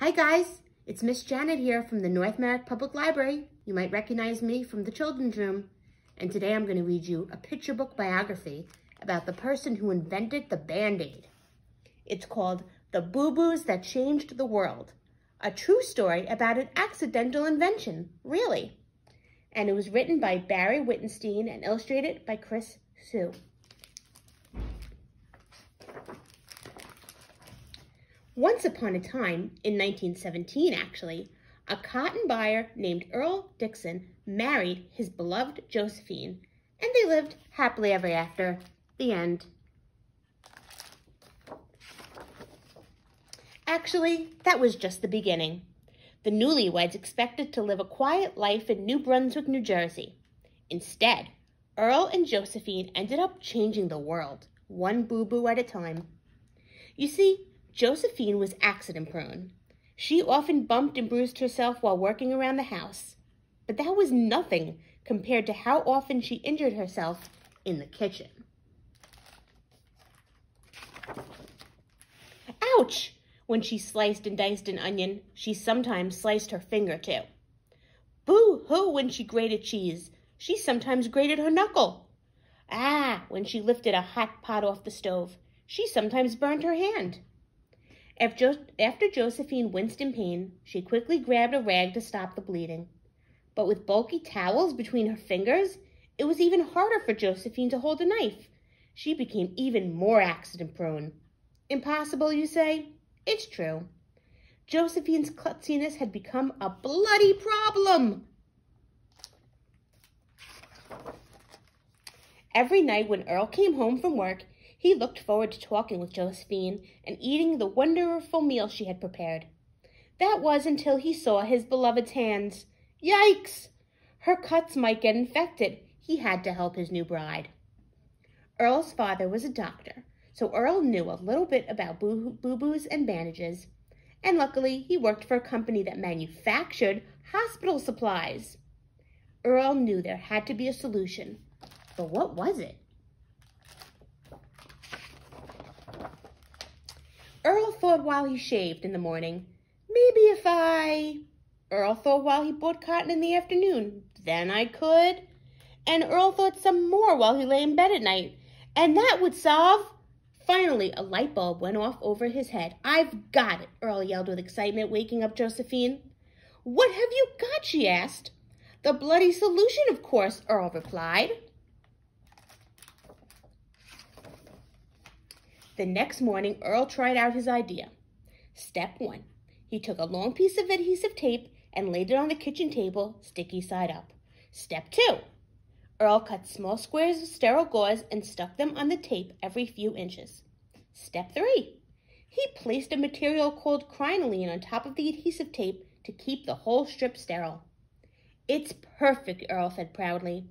Hi guys, it's Miss Janet here from the North Merrick Public Library. You might recognize me from the children's room. And today I'm going to read you a picture book biography about the person who invented the Band-Aid. It's called The Boo-Boos That Changed the World, a true story about an accidental invention, really. And it was written by Barry Wittenstein and illustrated by Chris Hsu. Once upon a time, in 1917 actually, a cotton buyer named Earl Dickson married his beloved Josephine, and they lived happily ever after. The end. Actually, that was just the beginning. The newlyweds expected to live a quiet life in New Brunswick, New Jersey. Instead, Earl and Josephine ended up changing the world, one boo-boo at a time. You see, Josephine was accident prone. She often bumped and bruised herself while working around the house, but that was nothing compared to how often she injured herself in the kitchen. Ouch! When she sliced and diced an onion, she sometimes sliced her finger too. Boo-hoo when she grated cheese. She sometimes grated her knuckle. Ah, when she lifted a hot pot off the stove, she sometimes burned her hand. After Josephine winced in pain, she quickly grabbed a rag to stop the bleeding. But with bulky towels between her fingers, it was even harder for Josephine to hold a knife. She became even more accident prone. Impossible, you say? It's true. Josephine's klutziness had become a bloody problem. Every night when Earl came home from work, he looked forward to talking with Josephine and eating the wonderful meal she had prepared. That was until he saw his beloved's hands. Yikes! Her cuts might get infected. He had to help his new bride. Earl's father was a doctor, so Earl knew a little bit about boo-boos and bandages. And luckily, he worked for a company that manufactured hospital supplies. Earl knew there had to be a solution, but what was it? Earl thought while he shaved in the morning, maybe if I... Earl thought while he bought cotton in the afternoon, then I could. And Earl thought some more while he lay in bed at night, and that would solve... Finally, a light bulb went off over his head. I've got it, Earl yelled with excitement, waking up Josephine. What have you got, she asked. The bloody solution, of course, Earl replied. The next morning, Earl tried out his idea. Step one, he took a long piece of adhesive tape and laid it on the kitchen table, sticky side up. Step two, Earl cut small squares of sterile gauze and stuck them on the tape every few inches. Step three, he placed a material called crinoline on top of the adhesive tape to keep the whole strip sterile. It's perfect, Earl said proudly.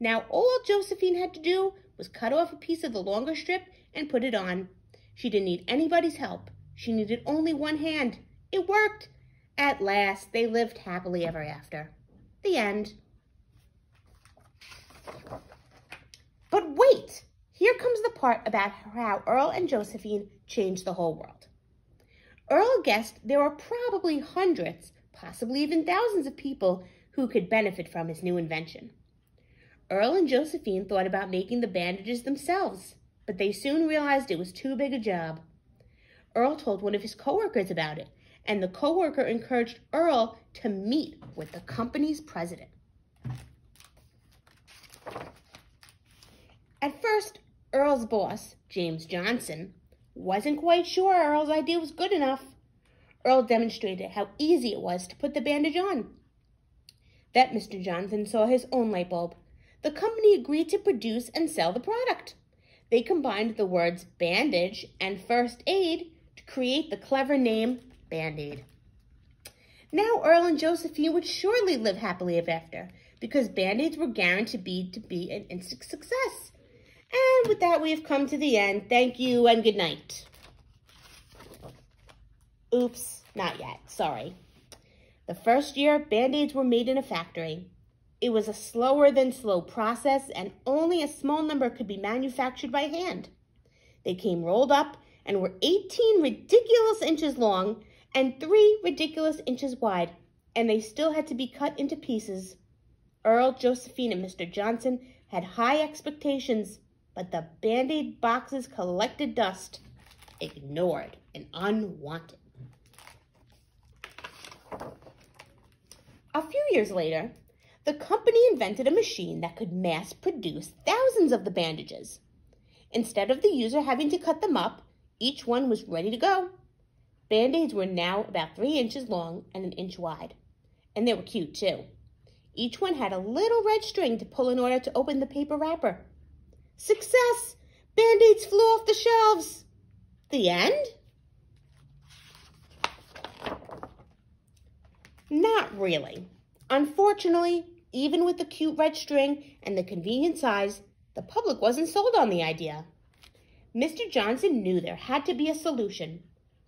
Now all Josephine had to do was cut off a piece of the longer strip and put it on. She didn't need anybody's help. She needed only one hand. It worked. At last, they lived happily ever after. The end. But wait! Here comes the part about how Earl and Josephine changed the whole world. Earl guessed there were probably hundreds, possibly even thousands of people who could benefit from his new invention. Earl and Josephine thought about making the bandages themselves but they soon realized it was too big a job. Earl told one of his coworkers about it, and the coworker encouraged Earl to meet with the company's president. At first, Earl's boss, James Johnson, wasn't quite sure Earl's idea was good enough. Earl demonstrated how easy it was to put the bandage on. That Mr. Johnson saw his own light bulb. The company agreed to produce and sell the product. They combined the words bandage and first aid to create the clever name Band-Aid. Now Earl and Josephine would surely live happily ever after because Band-Aids were guaranteed to be an instant success. And with that, we have come to the end. Thank you and good night. Oops, not yet. Sorry. The first year, Band-Aids were made in a factory. It was a slower than slow process and only a small number could be manufactured by hand. They came rolled up and were 18 ridiculous inches long and three ridiculous inches wide, and they still had to be cut into pieces. Earl, Josephine, and Mr. Johnson had high expectations, but the Band-Aid boxes collected dust, ignored and unwanted. A few years later, the company invented a machine that could mass produce thousands of the bandages. Instead of the user having to cut them up, each one was ready to go. Band-Aids were now about three inches long and an inch wide. And they were cute too. Each one had a little red string to pull in order to open the paper wrapper. Success! Band-Aids flew off the shelves. The end? Not really. Unfortunately, even with the cute red string and the convenient size, the public wasn't sold on the idea. Mr. Johnson knew there had to be a solution.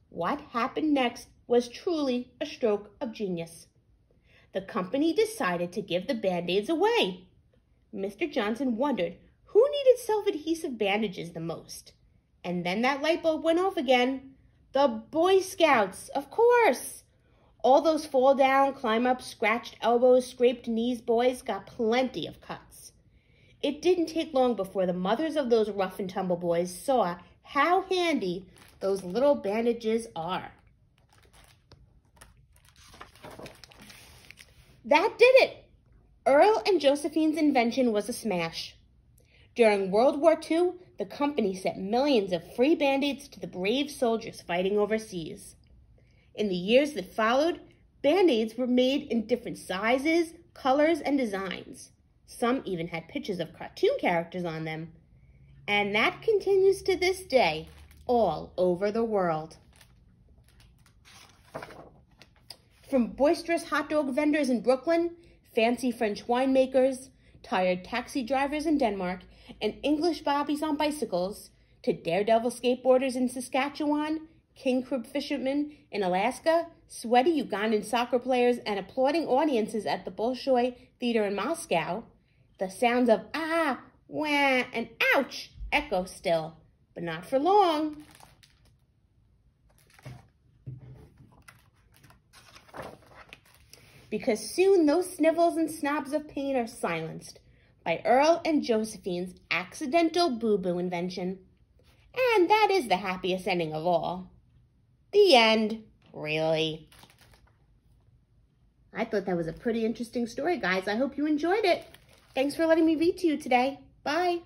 What happened next was truly a stroke of genius. The company decided to give the band-aids away. Mr. Johnson wondered who needed self-adhesive bandages the most. And then that light bulb went off again. The Boy Scouts, of course. All those fall down, climb up, scratched elbows, scraped knees boys got plenty of cuts. It didn't take long before the mothers of those rough and tumble boys saw how handy those little bandages are. That did it. Earl and Josephine's invention was a smash. During World War II, the company sent millions of free band-aids to the brave soldiers fighting overseas. In the years that followed, band-aids were made in different sizes, colors, and designs. Some even had pictures of cartoon characters on them. And that continues to this day, all over the world. From boisterous hot dog vendors in Brooklyn, fancy French winemakers, tired taxi drivers in Denmark, and English bobbies on bicycles, to daredevil skateboarders in Saskatchewan, king crab fishermen in Alaska, sweaty Ugandan soccer players, and applauding audiences at the Bolshoi Theater in Moscow, the sounds of ah, wah, and ouch echo still, but not for long. because soon those snivels and snobs of pain are silenced by Earl and Josephine's accidental boo-boo invention. And that is the happiest ending of all. The end, really. I thought that was a pretty interesting story, guys. I hope you enjoyed it. Thanks for letting me read to you today. Bye.